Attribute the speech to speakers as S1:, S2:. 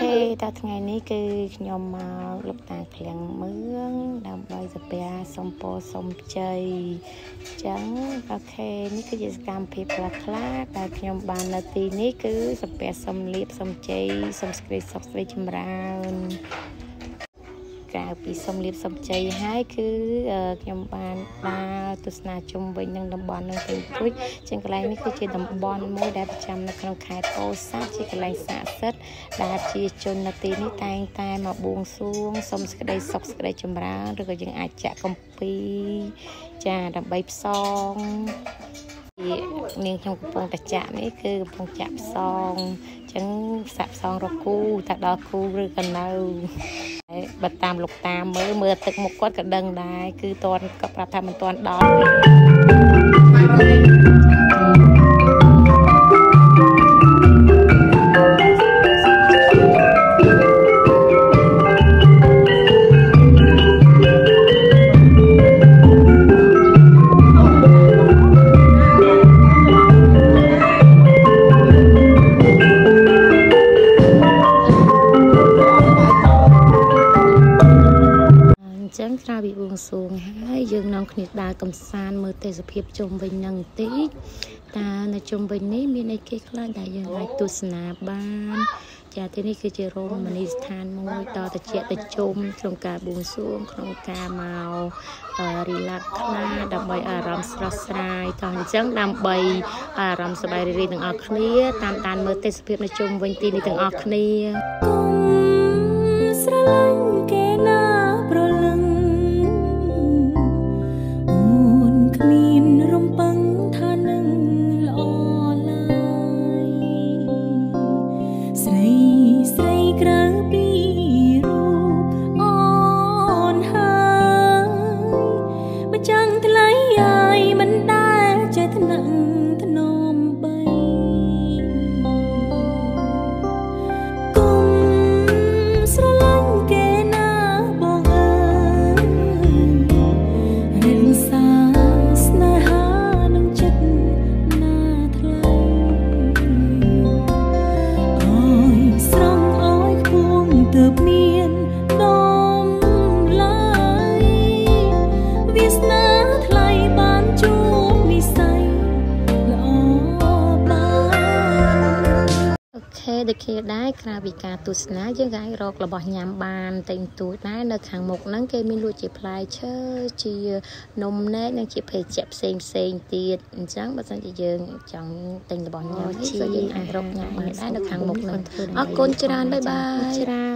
S1: ខេតថ្ងៃនេះគឺខ្ញុំមកលុបតាឃ្លាំងមឿងដើម្បីសាពះសុំពោសុំជ័យអញ្ចឹងអូខេនេះគឺជាសកម្មភាពខ្លះខ្លះដែលខ្ញុំបាននៅទីនេះគឺសាពះសុំលៀបសុំជ័យសុំស្គ្រីសុខស្រីចម្រើន ក្រៅពីសំលៀបសំជ័យហើយគឺខ្ញុំបានដើរទស្សនាជុំវិញនឹងតំបន់នឹងពេញព្រួយជាងកន្លែងនេះគឺជាតំបន់មួយដែលប្រចាំនៅក្នុងខេត្តពោធិ៍សាត់ជាកន្លែងស័ក្តិសិទ្ធិដែលជាជននៅទីនេះតែងតែមកបួងសួងសុំសេចក្តីសុខសេចក្តីចម្រើនឬក៏យើងអាចចាក់កំពីចាដើម្បីផ្សងនាងខ្ញុំកំពុងតែចាក់នេះគឺកំពុងចាក់ផ្សងអញ្ចឹងសាក់ផ្សងរកគូតែដល់គូឬក៏នៅ បើតាមលោកតាមើលមើលទឹកមុខគាត់ក៏ដឹងដែរគឺតន់ក៏ប្រាប់ថាមិនតន់ដល់ ចឹងក្រៅពីបួងសួងហើយយើងនាំគ្នាដើរកំសាន្តមើលទេសភាពជុំវិញនឹងបន្តិចតើនៅជុំវិញនេះមានអីគេខ្លះដែលយើងអាចទស្សនាបានចាទីនេះគឺជារោងមនីស្ថានមួយតទៅជាទៅជុំក្នុងការបួងសួងក្នុងការមករីឡាក់ខ្លះដើម្បីអារម្មណ៍ស្រស់ស្រាយតោះអញ្ចឹងដើម្បីអារម្មណ៍សប្បាយរីករាយទាំងអស់គ្នាតាមដានមើលទេសភាពនៅជុំវិញទីនេះទាំងអស់គ្នាគុំស្រឡាញ់គេ ណា ដូចគ្នាដែរក្រៅពីការទស្សនាយើងក៏អាចរករបស់ញ៉ាំបានតែងទួចដែរនៅខាងមុខហ្នឹងគេមានលក់ជាផ្លែឈើជានំនែកនិងជាភេសជ្ជៈផ្សេងផ្សេងទៀតអញ្ចឹងបើសិនជាយើងចង់ទិញរបស់ញ៉ាំនេះក៏យើងអាចរកញ៉ាំបានដែរនៅខាងមុខហ្នឹងអរគុណច្រើនបាយបាយច្រើន